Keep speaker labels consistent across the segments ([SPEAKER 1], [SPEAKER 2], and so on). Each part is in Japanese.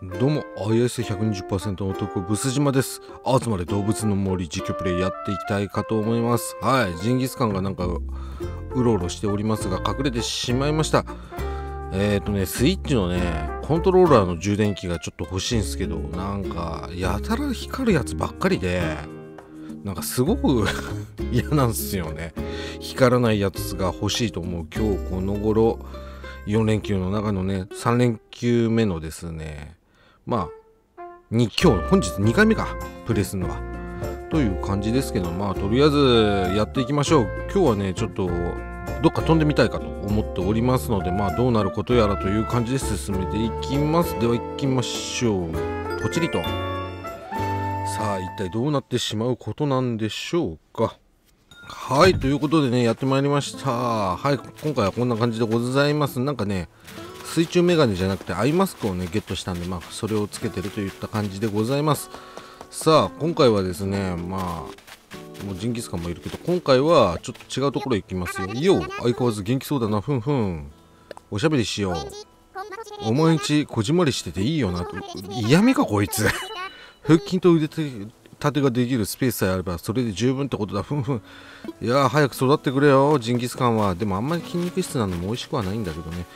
[SPEAKER 1] どうも IS120% の男ブス島です。あつまで動物の森実況プレイやっていきたいかと思います。はいジンギスカンがなんかうろうろしておりますが隠れてしまいました。えっ、ー、とねスイッチのねコントローラーの充電器がちょっと欲しいんですけどなんかやたら光るやつばっかりでなんかすごく 嫌なんですよね。光らないやつが欲しいと思う。今日この頃4連休の中のね3連休目のですねまあに今日本日2回目かプレイするのは。という感じですけどまあとりあえずやっていきましょう。今日はねちょっとどっか飛んでみたいかと思っておりますのでまあどうなることやらという感じで進めていきます。では行きましょう。ポチリと。さあ一体どうなってしまうことなんでしょうか。はい、ということでね、やってまいりました。はい、今回はこんな感じでございます。なんかね、水中メガネじゃなくてアイマスクをね、ゲットしたんで、まあ、それをつけてるといった感じでございます。さあ、今回はですね、まあ、もうジンギスカンもいるけど、今回はちょっと違うところ行きますよ。よ相変わらず元気そうだな、ふんふん。おしゃべりしよう。お前んちこじんまりしてていいよなと。嫌味かこいつ。腹筋と腕立てができるスペースさえあればそれで十分ってことだふんふんいや早く育ってくれよジンギスカンはでもあんまり筋肉質なのも美味しくはないんだけどね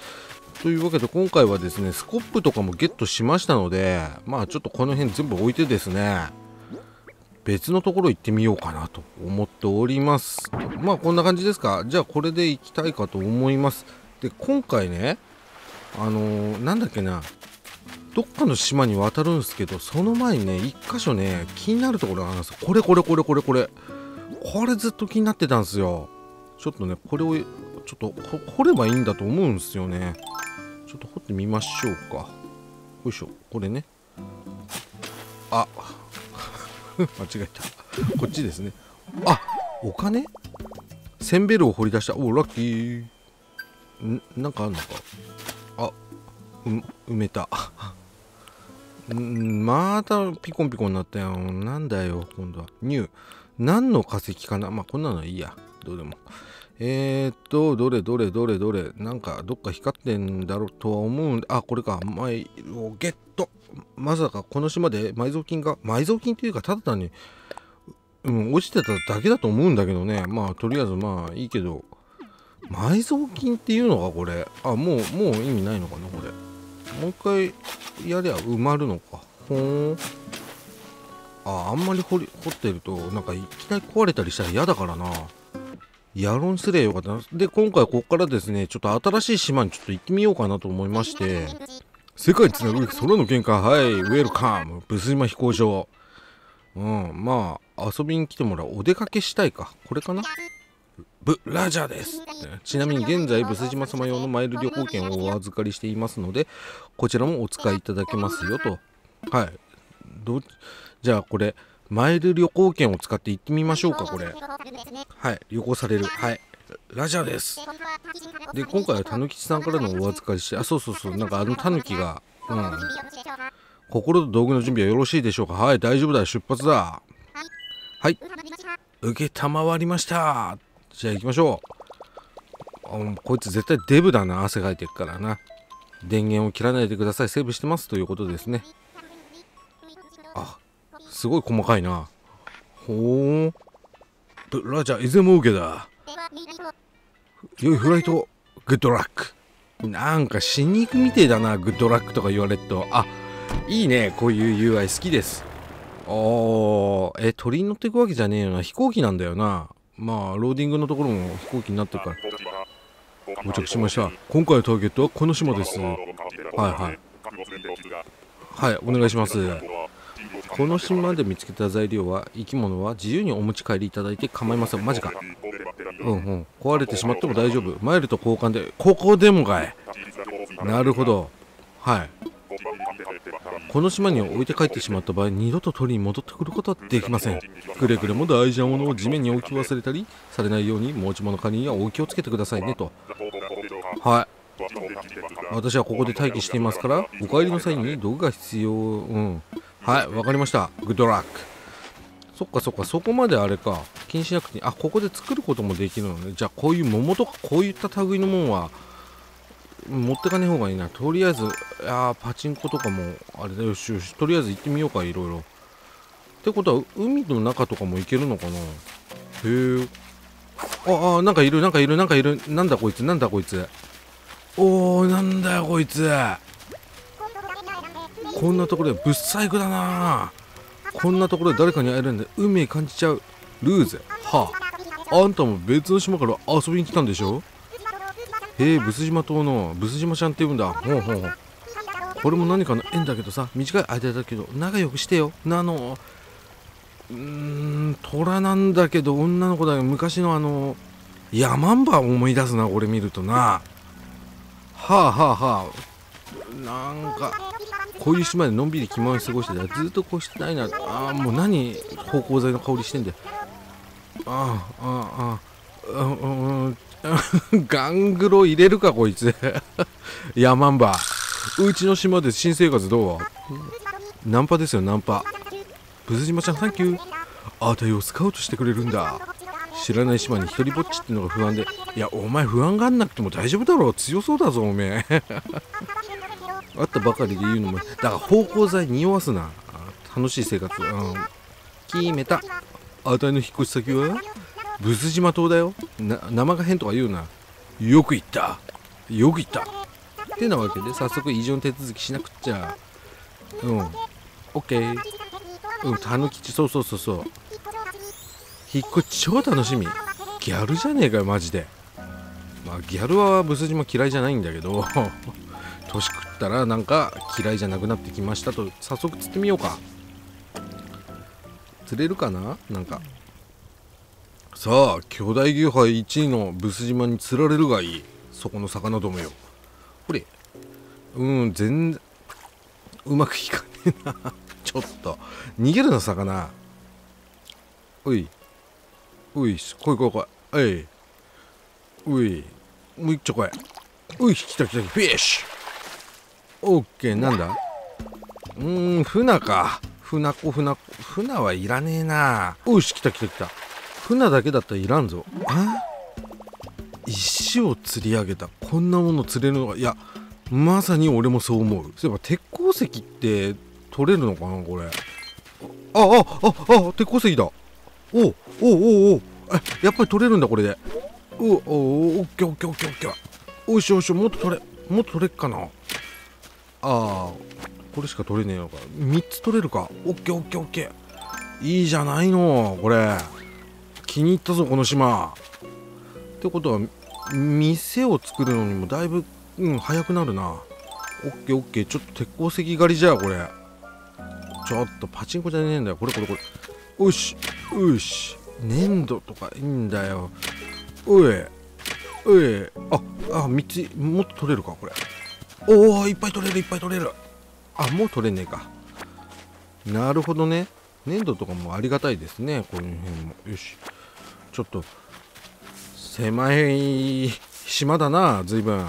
[SPEAKER 1] というわけで今回はですねスコップとかもゲットしましたのでまあちょっとこの辺全部置いてですね別のところ行ってみようかなと思っております。まあこんな感じですか？じゃあこれで行きたいかと思います。で今回ねあのー、なんだっけなどっかの島に渡るんですけどその前にね一箇所ね気になるところがあるんですこれこれこれこれこれ。これずっと気になってたんですよ。ちょっとねこれをちょっと掘ればいいんだと思うんですよね。ちょっと掘ってみましょうか。よいしょ。これね。あ。間違えた。こっちですね。あお金？センベルを掘り出した。おラッキー。んなんかあんのか？あ埋めた。んまたピコンピコンになったよ。なんだよ、今度は。ニュー。何の化石かな？まあ、こんなのいいや。どうでも。えー、っと、どれどれどれどれ。なんか、どっか光ってんだろうとは思うんで、あ、これか。埋をゲット。まさか、この島で埋蔵金が、埋蔵金っていうか、ただ単に、うん、落ちてただけだと思うんだけどね。まあ、とりあえず、まあ、いいけど、埋蔵金っていうのか、これ。あ、もう、もう意味ないのかな、これ。もう一回やりゃ埋まるのかほーんああんまり掘り掘ってるとなんかいきなり壊れたりしたら嫌だからなヤロンスレーよかったで今回ここからですねちょっと新しい島にちょっと行ってみようかなと思いまして。世界につなぐ空の玄関。はい。ウェルカムブス島飛行場。うん。まあ遊びに来てもらうお出かけしたいか。これかな。ブラジャーです。ちなみに現在、ブス島様用のマイル旅行券をお預かりしていますので、こちらもお使いいただけますよと。はい。どじゃあこれ、マイル旅行券を使って行ってみましょうか、これ。はい。旅行される。はい。ラジャーです。で、今回はたぬきさんからのお預かりして、あ、そうそうそう、なんかあのたぬきが、うん。心と道具の準備はよろしいでしょうか？はい、大丈夫だ。出発だ。はい。受けたまわりました。じゃあ行きましょうこいつ絶対デブだな汗かいてるからな電源を切らないでくださいセーブしてますということですねあすごい細かいな。ほうブラジャーいずれも OK だ良いフライトグッドラック。なんか死肉みてえだなグッドラックとか言われると。あいいねこういう UI 好きです。おー。え鳥に乗っていくわけじゃねえよな。飛行機なんだよな。まあローディングのところも飛行機になってるから。到着しました。今回のターゲットはこの島です。はいはい。はいお願いします。この島で見つけた材料は生き物は自由にお持ち帰りいただいて構いません。マジか。うんうん。壊れてしまっても大丈夫。マイルと交換でここでもかいなるほど。はい。この島に置いて帰ってしまった場合二度と取りに戻ってくることはできません。くれぐれも大事なものを地面に置き忘れたりされないように持ち物管理にはお気をつけてくださいねと。はい。私はここで待機していますからお帰りの際に道具が必要。うん。はいわかりました。グッドラックそっかそっかそこまであれか。気にしなくてあここで作ることもできるのね。じゃあこういう桃とかこういった類のもんは持ってかねえ方がいいな。とりあえずあパチンコとかもあれだ。よしよし。とりあえず行ってみようかいろいろ。ってことは海の中とかも行けるのかな。へえああなんかいるなんかいるなんかいる。なんだこいつなんだこいつ。おおなんだよこいつ。こんなところでぶっ細工だな。こんなところで誰かに会えるんで運命感じちゃう。ルーズはあ。あんたも別の島から遊びに来たんでしょ？へえブス島島のブス島ちゃんって言うんだ。ほうほうほう。これも何かの縁だけどさ短い間だけど仲良くしてよ。なの。うーん虎なんだけど女の子だよ。昔のあのヤマンバ思い出すな俺見るとな。はあはあはあ。なんかこういう島でのんびり気ままに過ごしてたらずっとこうしてないな。ああもう何芳香剤の香りしてんだよ。あああああうんガングロ入れるかこいつヤマンバうちの島で新生活どうナンパですよナンパブス島ちゃんサンキューあたいをスカウトしてくれるんだ知らない島に一人ぼっちってのが不安でいやお前不安がんなくても大丈夫だろう強そうだぞおめえあったばかりで言うのもだから芳香剤匂わすな。楽しい生活。うん。決めた。あたいの引っ越し先は？ブス島島だよ。な生が変とか言うな。よく言った。よく言った。ってなわけで早速異常の手続きしなくっちゃ。うん。オッケーうんたぬきちそうそうそうそう。引っ越し超楽しみ。ギャルじゃねえかよマジで。まあギャルはブス島嫌いじゃないんだけど。年食ったらなんか嫌いじゃなくなってきましたと早速釣ってみようか。釣れるかな？なんか。さあ巨大牛杯1位のブス島に釣られるがいい。そこの魚どもよほれ。うん全然うまくいかねえな。ちょっと。逃げるな魚。おい。おい来い来い来い。えい。おい。もう一丁来い。おい来た来た。フィッシュ。オッケーなんだ？うーん船か。船子船子。船はいらねえな。おし来た来た来た。船だけだったらいらんぞ。あ石を釣り上げた。こんなもの釣れるのかいやまさに俺もそう思う。そういえば鉄鉱石って取れるのかなこれ？ああああ鉄鉱石だ。おおおおおやっぱり取れるんだこれで。おおオッケーオッケーオッケーオッケー。おいしょおいしょもっと取れもっと取れっかな。ああこれしか取れねえのか。3つ取れるか。オッケーオッケーオッケー。いいじゃないのこれ。気に入ったぞこの島。ってことは店を作るのにもだいぶうん早くなるな。オッケーオッケー。ちょっと鉄鉱石狩りじゃこれ。ちょっとパチンコじゃねえんだよ。これこれこれ。よしよし。粘土とかいいんだよ。おいおい。ああ3つもっと取れるかこれ。おおいっぱい取れるいっぱい取れる。あもう取れねえか。なるほどね。粘土とかもありがたいですねこの辺も。よし。ちょっと狭い島だな随分。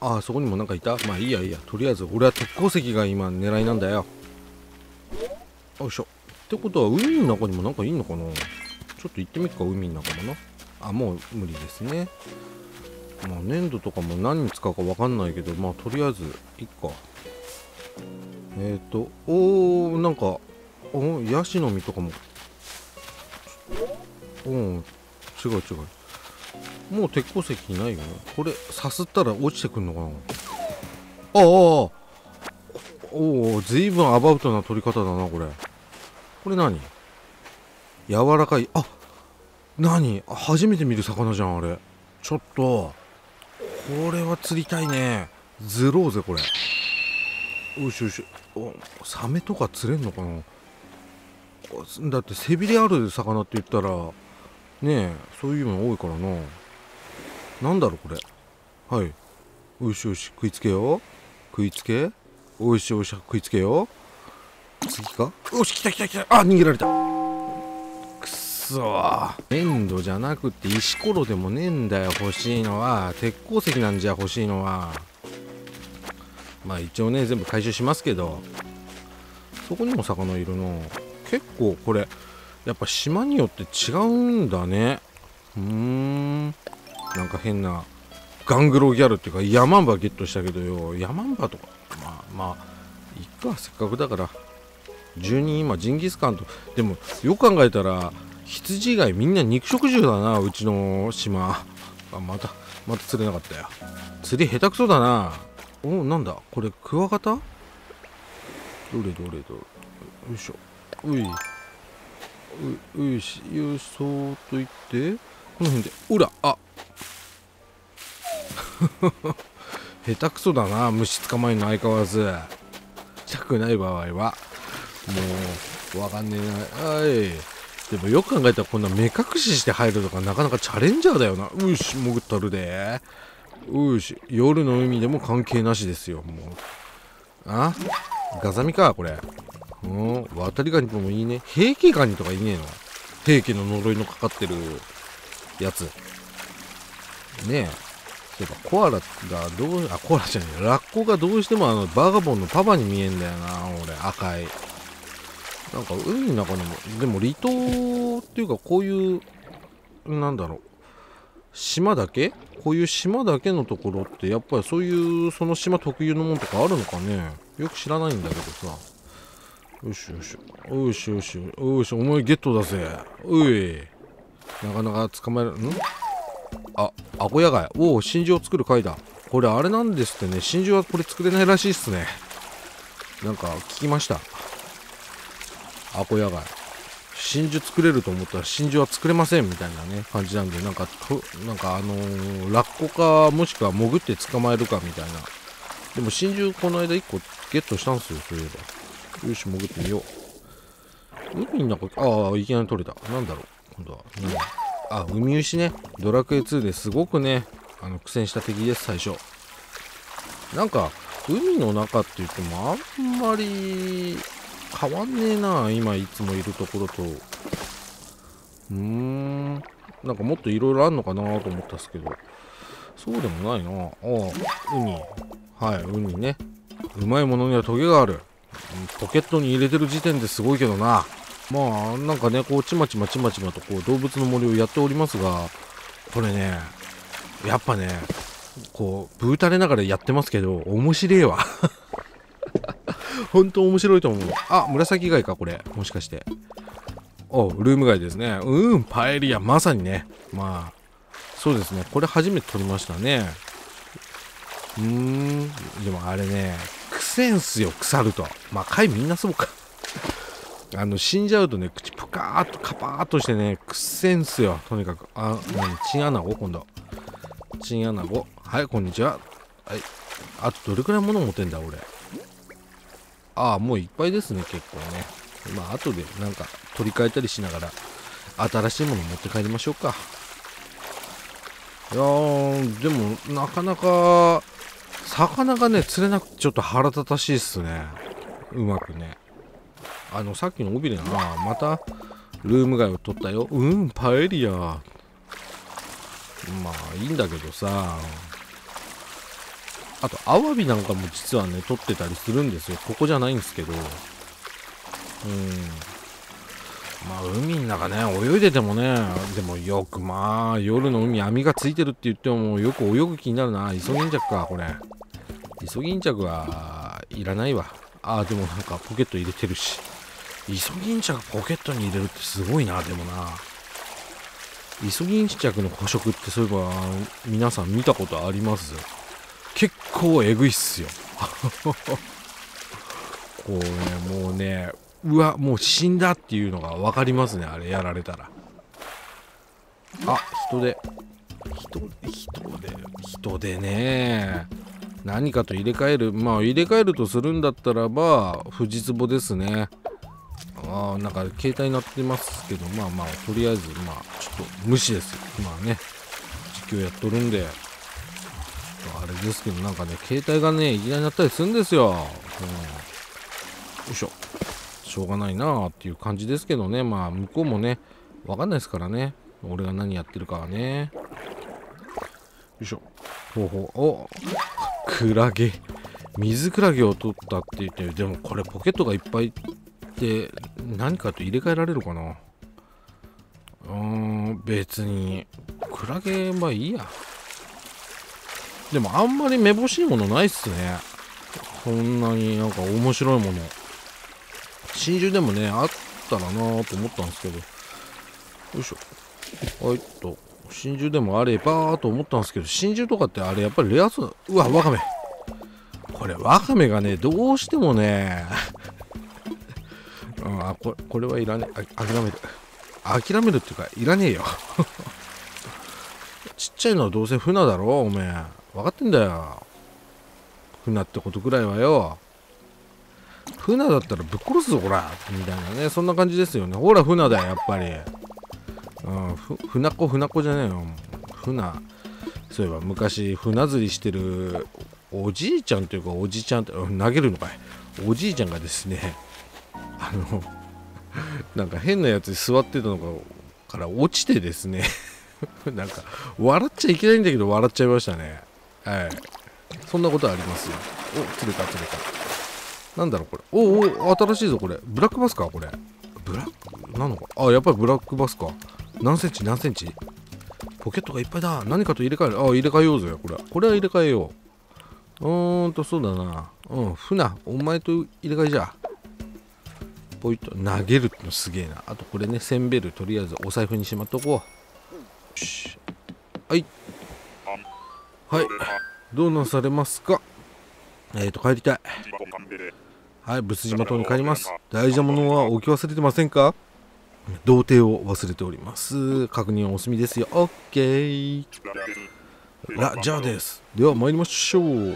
[SPEAKER 1] あそこにもなんかいた？まあいいやいいや。とりあえず俺は鉄鉱石が今狙いなんだよ。よいしょ。ってことは海の中にもなんかいんのかな？ちょっと行ってみっか海の中もな。あもう無理ですね。まあ粘土とかも何に使うか分かんないけどまあとりあえずいっか。えっ、ー、とおーなんかおヤシの実とかも。うん違う違う。もう鉄鉱石ないよね。これさすったら落ちてくんのかな。ああおおずいぶんアバウトな取り方だなこれ。これ何？柔らかい。あ何？初めて見る魚じゃんあれ。ちょっと。これは釣りたいね。ずろうぜこれ。よしよしおサメとか釣れんのかな。だって背びれある魚って言ったらねえそういうの多いからな。なんだろうこれ。はい。よしよし食いつけよ。食いつけ。おいしおいし食いつけよ。次か。よし来た来た来た。あ逃げられた。そ粘土じゃなくて石ころでもねえんだよ欲しいのは。鉄鉱石なんじゃ欲しいのは。まあ一応ね全部回収しますけど。そこにも魚いるの。結構これやっぱ島によって違うんだね。うーん。なんか変なガングロギャルっていうかヤマンバゲットしたけどよ。ヤマンバとかまあまあいっかせっかくだから。住人今ジンギスカンと。でもよく考えたら羊以外みんな肉食獣だなうちの島。あまたまた釣れなかったよ。釣り下手くそだな。おなんだ？これクワガタ？どれどれどれ？よいしょ。うい。ういしよしそーっといってこの辺で。ほらあ。下手くそだな。虫捕まえるの相変わらず。したくない場合は。もうわかんねえな。はい。でもよく考えたらこんな目隠しして入るとかなかなかチャレンジャーだよな。うし潜っとるで。うし夜の海でも関係なしですよもう。あ？ガザミかこれ。うん？渡りガニともいいね。平家ガニとかいねえの？平家の呪いのかかってるやつ。ねえ。そういえばコアラがどうあコアラじゃねえ。ラッコがどうしてもあのバガボンのパパに見えんだよな俺赤い。なんか海の中にもでも離島っていうかこういうなんだろう島だけ？こういう島だけのところってやっぱりそういうその島特有のものとかあるのかね？よく知らないんだけどさ。よしよし。よしよし。よしお前ゲットだぜ。おい。なかなか捕まえるん？あアコヤガイおお真珠を作る貝だ。これあれなんですってね。真珠はこれ作れないらしいっすね。なんか聞きました。アコヤガイ真珠作れると思ったら真珠は作れませんみたいなね感じなんでなんかとなんかあのー、ラッコかもしくは潜って捕まえるかみたいな。でも真珠この間1個ゲットしたんですよそういえば。よし潜ってみよう。海の中ああいきなり取れた。なんだろう今度は、うん、あ海牛ね。ドラクエ2ですごくねあの苦戦した敵です最初。なんか海の中って言ってもあんまり変わんねえな今いつもいるところと。うーん。なんかもっといろいろあんのかなと思ったんですけど。そうでもないな。ああ海はい海ね。うまいものにはトゲがある。ポケットに入れてる時点ですごいけどな。まあなんかねこうちまちまちまちまとこう動物の森をやっておりますがこれねやっぱねこうブータレながらやってますけど面白えわ。本当面白いと思う。あ、紫貝か、これ。もしかして。おルーム貝ですね。うん、パエリア。まさにね。まあ、そうですね。これ初めて取りましたね。うーん。でもあれね、くせんすよ、腐ると。まあ、貝みんなそうか。あの、死んじゃうとね、口ぷかーっとカパーっとしてね、くせんすよ。とにかく。あ、何チンアナゴ今度。チンアナゴ。はい、こんにちは。はい。あとどれくらい物持ってんだ、俺。ああ、もういっぱいですね、結構ね。まあ、後でなんか取り替えたりしながら、新しいもの持って帰りましょうか。いやー、でも、なかなか、魚がね、釣れなくてちょっと腹立たしいっすね。うまくね。あの、さっきの尾びれが、また、ルーム街を取ったよ。うん、パエリア。まあ、いいんだけどさ、あと、アワビなんかも実はね、取ってたりするんですよ。ここじゃないんですけど。うん。まあ、海の中ね、泳いでてもね、でもよくまあ、夜の海網がついてるって言っても、よく泳ぐ気になるな。イソギンチャクか、これ。イソギンチャクはいらないわ。ああ、でもなんかポケット入れてるし。イソギンチャクポケットに入れるってすごいな、でもな。イソギンチャクの捕食ってそういえば、皆さん見たことあります？結構えぐいっすよ。こうねもうねうわもう死んだっていうのが分かりますねあれやられたら。あ人で人人で人でね。何かと入れ替える。まあ入れ替えるとするんだったらば藤壺ですね。あなんか携帯になってますけどまあまあとりあえずまあちょっと無視ですまあね実況やっとるんであれですけど、なんかね、携帯がね、いきなりなったりするんですよ。うん、よいしょ。しょうがないなーっていう感じですけどね。まあ、向こうもね、わかんないですからね。俺が何やってるかはね。よいしょ。ほうほう。おクラゲ。水クラゲを取ったって言って、でもこれポケットがいっぱいって何かと入れ替えられるかなうーん、別に。クラゲはいいや。でもあんまりめぼしいものないっすね。こんなになんか面白いもの。真珠でもねあったらなぁと思ったんですけど。よいしょ。はいっと。真珠でもあればと思ったんですけど真珠とかってあれやっぱりレアそう。うわワカメ。これワカメがねどうしてもね うん、あこれこれはいらねえ。諦める。諦めるっていうかいらねえよ。ちっちゃいのはどうせ船だろおめえ。分かってんだよ。船ってことぐらいはよ。船だったらぶっ殺すぞこら。みたいなね。そんな感じですよね。ほら船だよやっぱり。うん船子船子じゃねえよ。船そういえば昔船釣りしてるおじいちゃんというかおじいちゃんって投げるのかい。おじいちゃんがですねあのなんか変なやつに座ってたのから落ちてですね。なんか笑っちゃいけないんだけど笑っちゃいましたね。はい。そんなことありますよ。お釣れた釣れた。なんだろうこれ。おお新しいぞこれ。ブラックバスかこれ。ブラック？なのか？あやっぱりブラックバスか。何センチ？何センチ？ポケットがいっぱいだ。何かと入れ替える。あ入れ替えようぜこれ。これは入れ替えよう。うーんとそうだな。うん船お前と入れ替えじゃ。ポイッと。投げるってのすげえな。あとこれねセンベル。とりあえずお財布にしまっとこう。よし。はいはい。どうなされますか？えっ、ー、と帰りたい。はい仏島島に帰ります。大事なものは置き忘れてませんか？童貞を忘れております。確認はお済みですよ。OK ラジャーです。では参りましょう。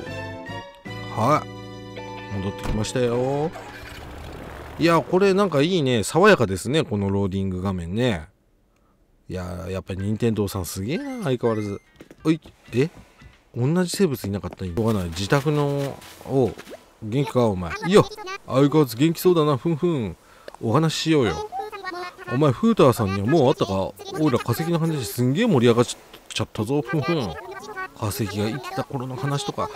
[SPEAKER 1] はい。戻ってきましたよ。いやこれなんかいいね。爽やかですねこのローディング画面ね。いややっぱり任天堂さんすげえな相変わらず。おいえ？同じ生物いなかったらしょうがない。自宅のお元気かお前。いいよ相変わらず元気そうだな。ふんふん。お話ししようよ。お前フーターさんにはもうあったか？おいら化石の話すんげえ盛り上がっちゃったぞ。ふんふん。化石が生きた頃の話とか。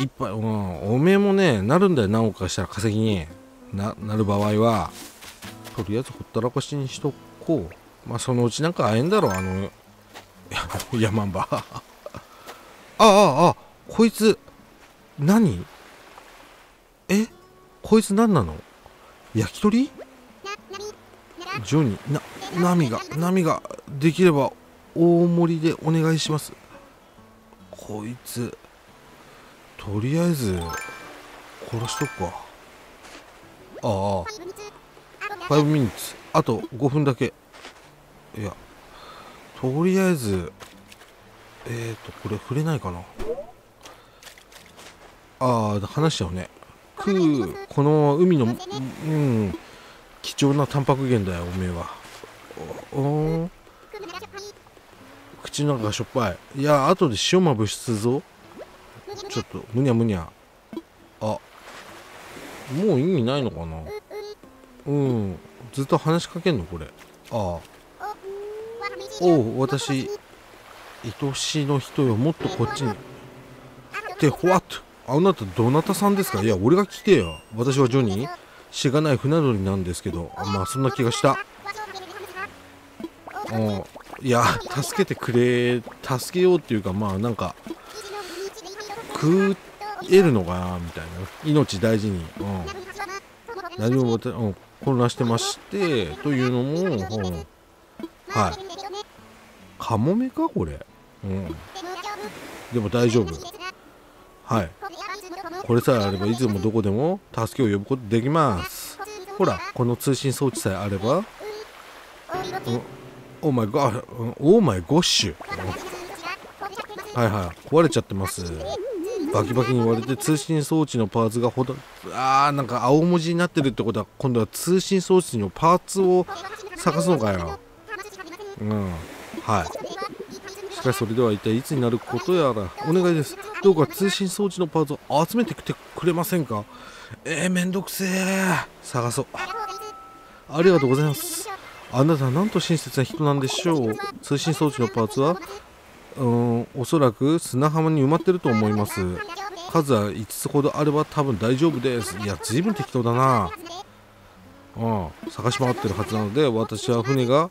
[SPEAKER 1] いっぱい、うん、おめえもねなるんだよ何億かしたら化石に。ななる場合は。とりあえずほったらかしにしとこう。まあそのうちなんか会えんだろあのヤマンバあああこいつ何？え？こいつ何なの？焼き鳥？ジョニーな波が波ができれば大盛りでお願いします。こいつとりあえず殺しとくかああ。5ミニッツ。あと5分だけ。いやとりあえずえっ、ー、とこれ触れないかな。ああ話しちゃうね。くこの海のうん貴重なタンパク源だよおめえは。お口の中がしょっぱい。いや後で塩まぶすぞ。ちょっとむにゃむにゃ。あもう意味ないのかな。うん。ずっと話しかけんのこれ。ああおう私愛しの人よもっとこっちに。ってホワット。あなたどなたさんですか？いや俺が来てよ。私はジョニー。しがない船乗りなんですけど。まあそんな気がした。いや助けてくれ助けようっていうかまあなんか食えるのかな？みたいな。命大事に、うん、何も、うん、混乱してましてというのも、うん、はい。カモメかこれ。うん。でも大丈夫。はい。これさえあればいつもどこでも助けを呼ぶことできます。ほらこの通信装置さえあれば。オーマイゴッオーマイゴッシュ。はいはい。壊れちゃってます。バキバキに割れて通信装置のパーツがほどあーなんか青文字になってるってことは今度は通信装置のパーツを探すのかよ。うんはい。しかしそれでは一体いつになることやらお願いです。どうか通信装置のパーツを集めてきてくれませんか？えー、めんどくせえ。探そう。ありがとうございます。あなたはなんと親切な人なんでしょう？通信装置のパーツは？うんおそらく砂浜に埋まってると思います。数は5つほどあれば多分大丈夫です。いや随分適当だな。うん探し回ってるはずなので私は船が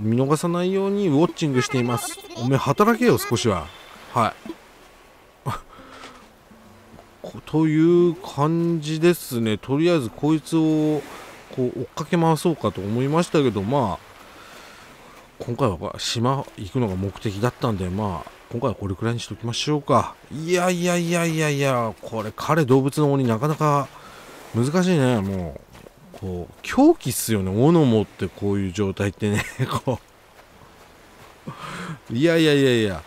[SPEAKER 1] 見逃さないようにウォッチングしています。おめえ働けよ少しは。はい。という感じですね。とりあえずこいつをこう追っかけ回そうかと思いましたけどまあ今回は島行くのが目的だったんでまあ今回はこれくらいにしときましょうか。いやいやいやいやいやこれ彼動物の鬼なかなか難しいねもう。こう狂気っすよね。斧持ってこういう状態ってね。こう。いやいやいやいや。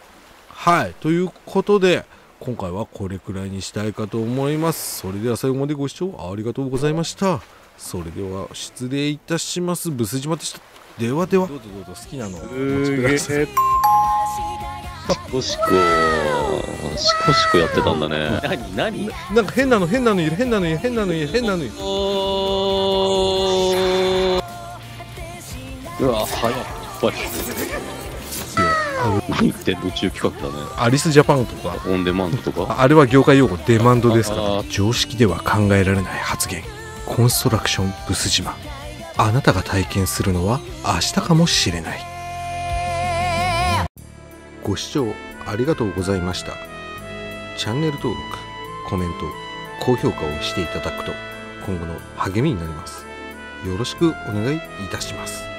[SPEAKER 1] はい。ということで今回はこれくらいにしたいかと思います。それでは最後までご視聴ありがとうございました。それでは失礼いたします。ブス島でした。ではでは。どうぞどうぞ好きなのお持ちください。
[SPEAKER 2] シコシコ、シコシコやってたんだね。
[SPEAKER 3] 何何？
[SPEAKER 1] なんか変なの変なのいる変なのいる変なのいる変なのいる
[SPEAKER 2] うわ、早い。やっぱり。何言ってんの宇宙企画だね。
[SPEAKER 1] アリスジャパンとか
[SPEAKER 2] オンデマンドとか？
[SPEAKER 1] あれは業界用語デマンドですから
[SPEAKER 2] あ
[SPEAKER 1] 常識では考えられない発言コンストラクションブス島あなたが体験するのは明日かもしれないご視聴ありがとうございましたチャンネル登録コメント高評価をしていただくと今後の励みになりますよろしくお願いいたします